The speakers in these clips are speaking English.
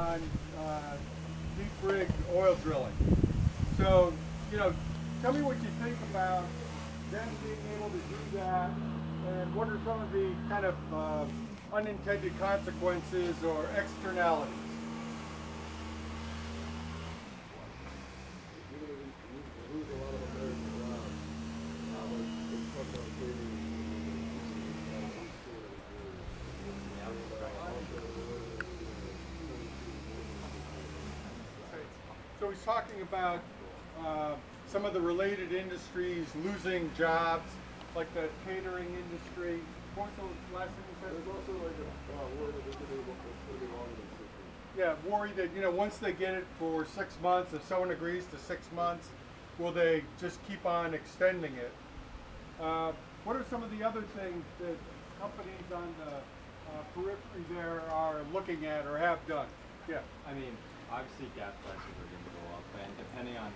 on uh, deep rig oil drilling. So, you know, tell me what you think about them being able to do that and what are some of the kind of uh, unintended consequences or externalities? So he's talking about uh, some of the related industries losing jobs, like the catering industry. What was the last thing you said? There's also like a uh, word that they could do about the longer than six months. Yeah, worry that, you know, once they get it for six months, if someone agrees to six months, will they just keep on extending it? Uh, what are some of the other things that companies on the uh, periphery there are looking at or have done? Yeah. I mean, obviously gas prices are going to go up, and depending on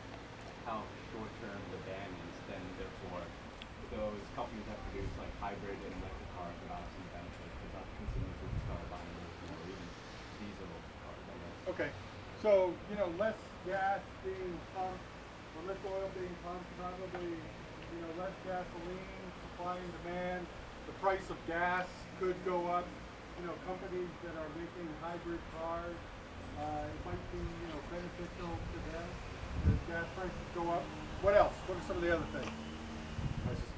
how short-term the ban is, then therefore those companies that produce like hybrid and electric cars would obviously benefit because other consumers would start buying those, know, even diesel cars, I guess. Okay, so, you know, less gas being pumped, or less oil being pumped, probably, you know, less gasoline, supply and demand, the price of gas could go up. You know, companies that are making hybrid cars, uh, it might be, you know, beneficial to them as gas prices go up. What else? What are some of the other things? I just,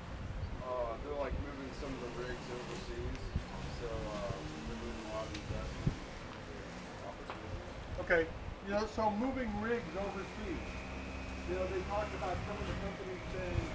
uh, they're like moving some of the rigs overseas, so uh, they're moving a lot of investment opportunities. Okay, you know, so moving rigs overseas. You know, they talked about some of the companies saying,